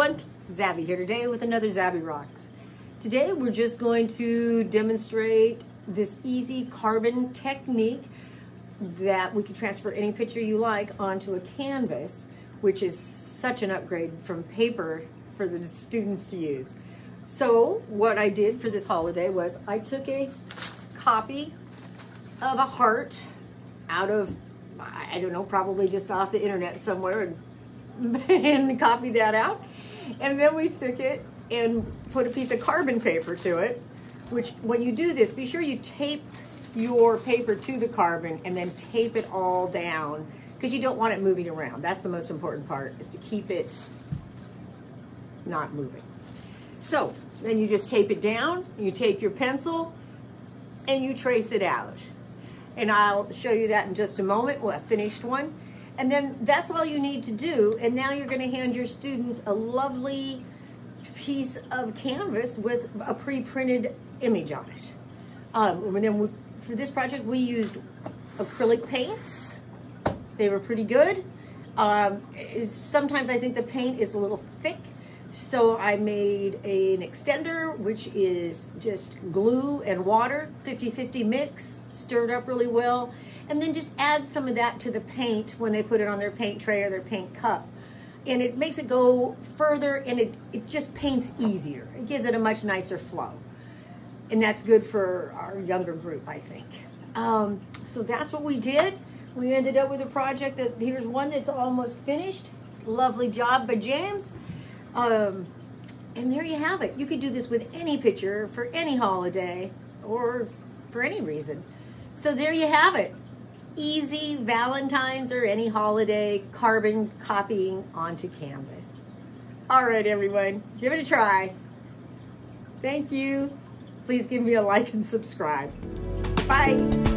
everyone, ZabE here today with another ZabE Rocks. Today we're just going to demonstrate this easy carbon technique that we can transfer any picture you like onto a canvas, which is such an upgrade from paper for the students to use. So what I did for this holiday was I took a copy of a heart out of, I don't know, probably just off the internet somewhere and, and copied that out and then we took it and put a piece of carbon paper to it, which when you do this, be sure you tape your paper to the carbon and then tape it all down because you don't want it moving around. That's the most important part is to keep it not moving. So then you just tape it down, you take your pencil and you trace it out. And I'll show you that in just a moment, a finished one. And then that's all you need to do. And now you're going to hand your students a lovely piece of canvas with a pre-printed image on it. Um, and then we, for this project, we used acrylic paints. They were pretty good. Um, sometimes I think the paint is a little thick, so I made a, an extender, which is just glue and water, 50-50 mix, stirred up really well and then just add some of that to the paint when they put it on their paint tray or their paint cup. And it makes it go further and it, it just paints easier. It gives it a much nicer flow. And that's good for our younger group, I think. Um, so that's what we did. We ended up with a project that, here's one that's almost finished. Lovely job by James. Um, and there you have it. You could do this with any picture for any holiday or for any reason. So there you have it easy Valentine's or any holiday carbon copying onto canvas. All right, everyone, give it a try. Thank you. Please give me a like and subscribe. Bye.